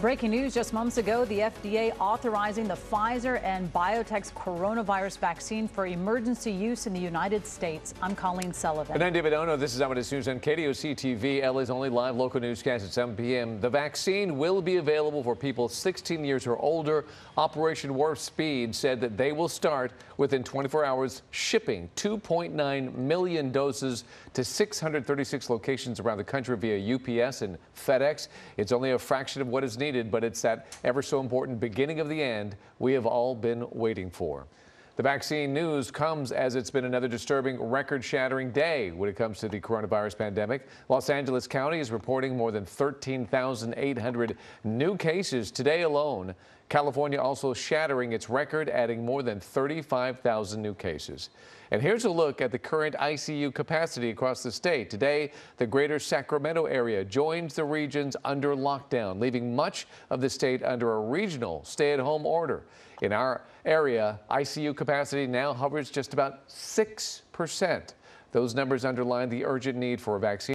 Breaking news just months ago, the FDA authorizing the Pfizer and BioNTech's coronavirus vaccine for emergency use in the United States. I'm Colleen Sullivan. And I'm David Ono. This is Eyewitness News on KDOC TV, LA's only live local newscast at 7 p.m. The vaccine will be available for people 16 years or older. Operation Warp Speed said that they will start within 24 hours shipping 2.9 million doses to 636 locations around the country via UPS and FedEx. It's only a fraction of what is needed needed, but it's that ever so important beginning of the end we have all been waiting for. The vaccine news comes as it's been another disturbing, record shattering day when it comes to the coronavirus pandemic. Los Angeles County is reporting more than 13,800 new cases today alone. California also shattering its record, adding more than 35,000 new cases. And here's a look at the current ICU capacity across the state. Today, the greater Sacramento area joins the regions under lockdown, leaving much of the state under a regional stay-at-home order. In our area, ICU capacity now hovers just about 6%. Those numbers underline the urgent need for a vaccine.